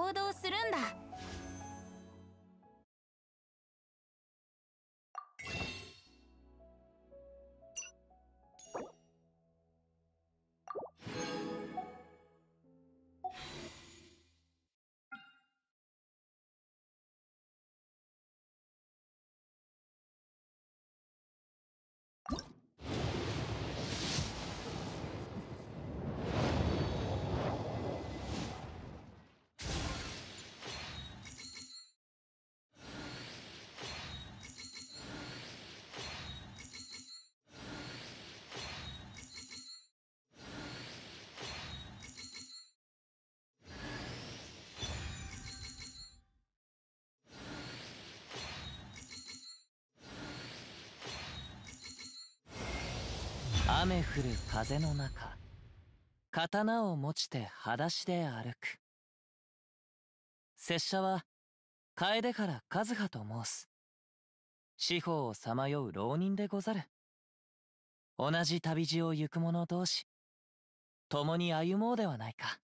行動するんだ。降る風の中刀を持ちて裸足で歩く。拙者は楓から和葉と申す。四方をさまよう浪人でござる。同じ旅路を行く者同士共に歩もうではないか。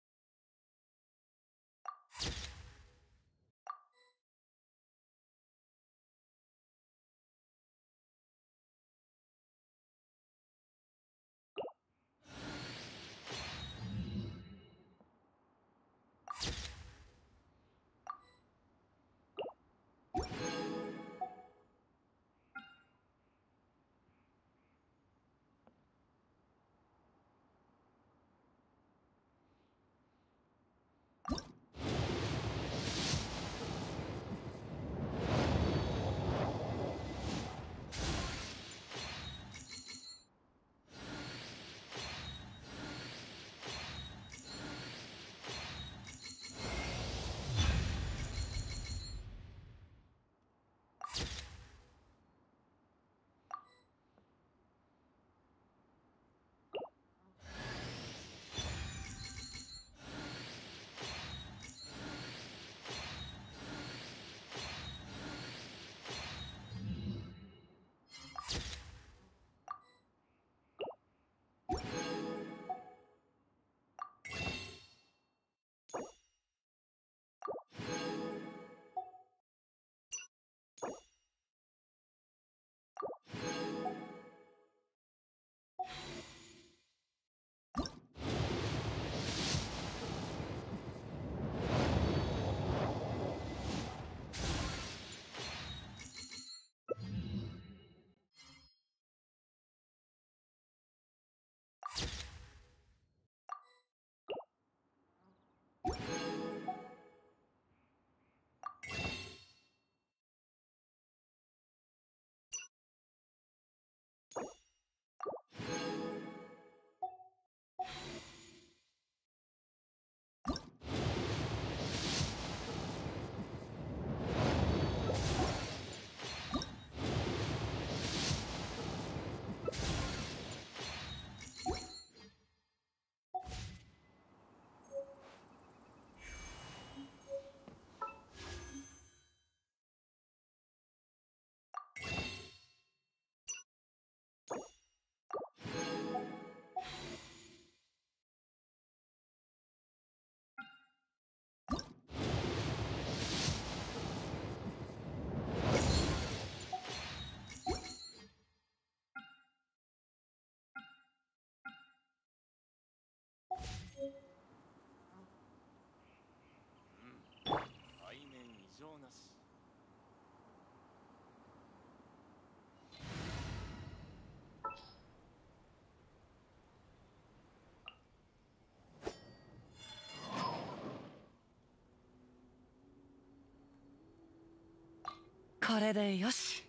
これでよし。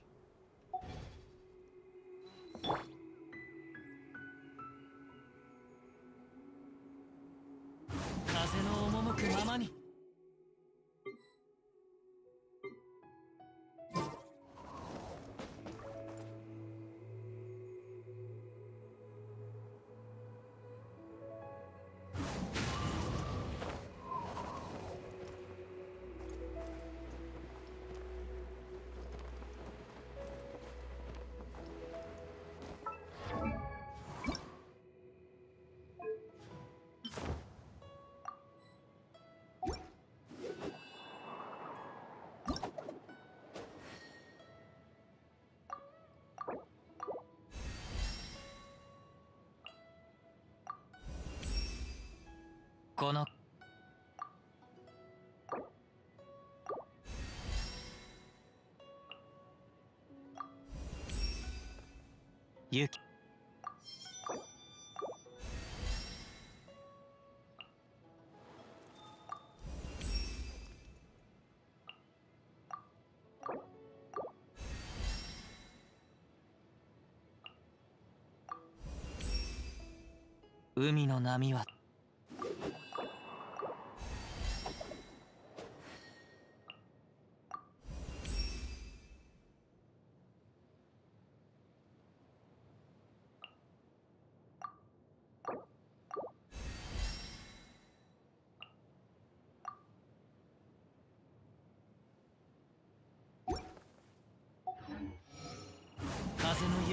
この。ゆき海の波は。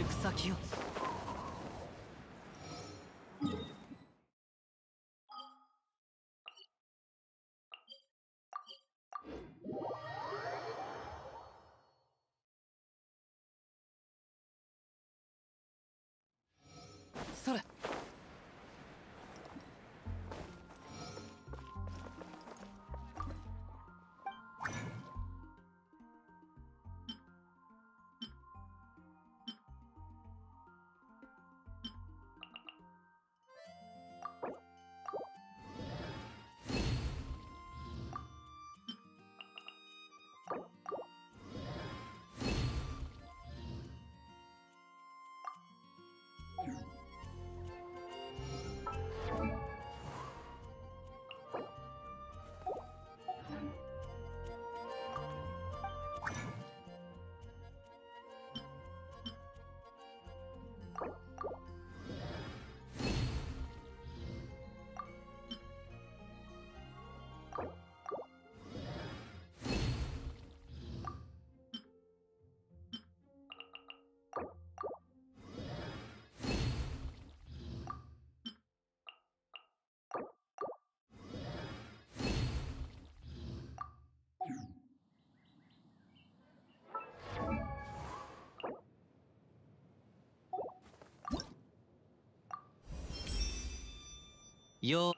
行く先を。それ。よ